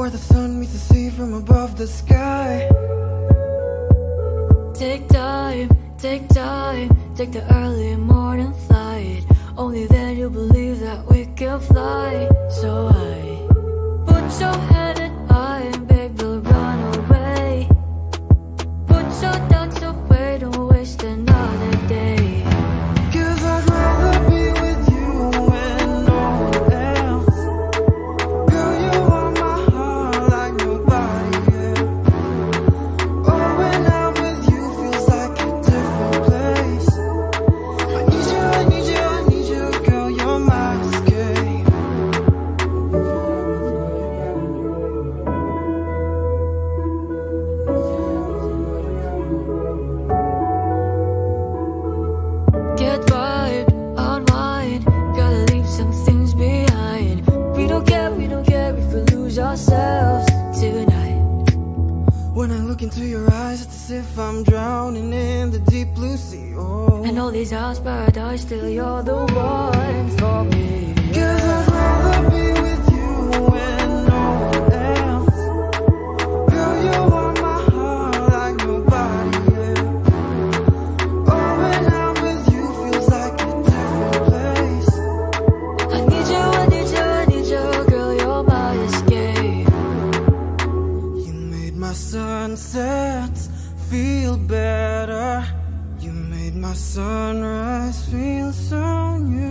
where the sun meets the sea from above the sky. Take time, take time, take the early morning flight. Only then you believe that we can fly. So I put your ourselves tonight. When I look into your eyes, it's as if I'm drowning in the deep blue sea. Oh, And all these hours paradise, still you're the one sunsets feel better. You made my sunrise feel so new.